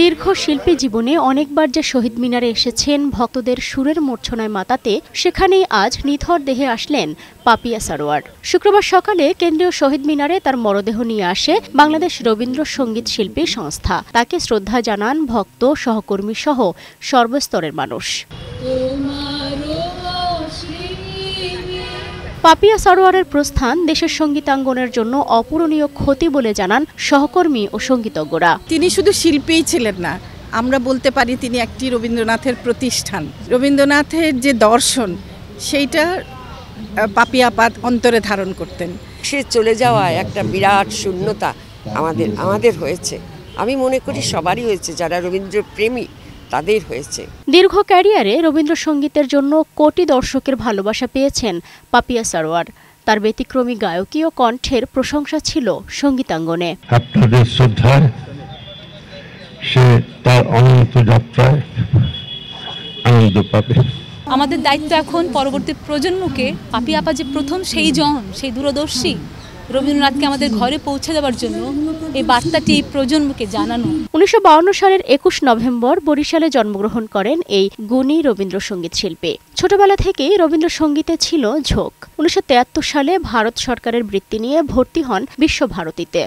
দীর্ঘ শিল্পী জীবনে অনেকবার যে শহীদ মিনারে এসেছেন ভক্তদের সুরের মূর্ছনায় মাতাতে, সেখানেই আজ নিথর দেহে আসলেন পাপিয়া সারোয়ার। শুক্রবার সকালে কেন্দ্রীয় শহীদ মিনারে তার মরদেহ নিয়ে আসে বাংলাদেশ রবীন্দ্র সংগীত শিল্পী সংস্থা। তাকে শ্রদ্ধা জানান ভক্ত সহকর্মী সহ সর্বস্তরের মানুষ। পাপিয়া সারোয়ারের প্রস্থান দেশের সঙ্গীতাঙ্গনের জন্য অপূরণীয় ক্ষতি বলে জানান সহকর্মী ও সঙ্গীতজ্ঞরা। তিনি শুধু শিল্পীই ছিলেন না আমরা বলতে পারি তিনি একটি রবীন্দ্রনাথের প্রতিষ্ঠান। রবীন্দ্রনাথের যে দর্শন সেইটা পাপিয়াপাত অন্তরে ধারণ করতেন। সে চলে যাওয়া একটা বিরাট শূন্যতা আমাদের আমাদের হয়েছে। আমি মনে করি সবারই হয়েছে যারা রবীন্দ্র প্রেমী তাদের হয়েছে। দীর্ঘ ক্যারিয়ারে রবীন্দ্রসঙ্গীতের জন্য কোটি দর্শকের ভালোবাসা পেয়েছেন পাপিয়া সারোয়ার। তার ব্যতিক্রমী গায়কী ও কণ্ঠের প্রশংসা ছিল সঙ্গীতাঙ্গনে। আপনাদের শ্রদ্ধায় সে তার অনন্ত যাত্রায় আনন্দ পাবে। আমাদের দায়িত্ব এখন পরবর্তী প্রজন্মকে পাপি আপা যে প্রথম সেই জন সেই দূরদর্শী রবীন্দ্রনাথকে আমাদের ঘরে পৌঁছে দেওয়ার জন্য এই বার্তাটি এই প্রজন্মকে জানানো। উনিশশো সালের একুশ নভেম্বর বরিশালে জন্মগ্রহণ করেন এই গুণী রবীন্দ্রসঙ্গীত শিল্পী। ছোটবেলা থেকেই রবীন্দ্রসঙ্গীতে ছিল ঝোঁক। উনিশশো সালে ভারত সরকারের বৃত্তি নিয়ে ভর্তি হন বিশ্বভারতীতে।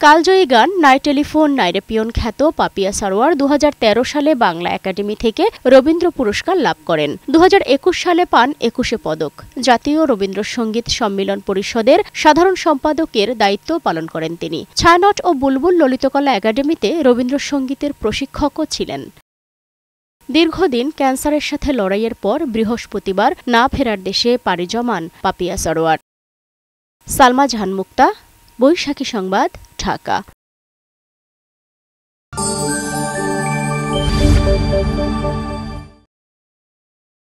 কালজয়ী গান নাই টেলিফোন নাইরেপিয়ন খ্যাত পাপিয়া সারোয়ার দু হাজার তেরো সালে বাংলা একাডেমি থেকে রবীন্দ্র পুরস্কার লাভ করেন। দু হাজার একুশ সালে পান একুশে পদক। জাতীয় রবীন্দ্রসঙ্গীত সম্মিলন পরিষদের সাধারণ সম্পাদকের দায়িত্ব পালন করেন তিনি। ছায়ানট ও বুলবুল ললিতকলা একাডেমিতে রবীন্দ্রসঙ্গীতের প্রশিক্ষকও ছিলেন। দীর্ঘদিন ক্যান্সারের সাথে লড়াইয়ের পর বৃহস্পতিবার না ফেরার দেশে পাড়ি জমান পাপিয়া সরোয়ার। সালমা জাহান মুক্তা, বৈশাখী সংবাদ ढाका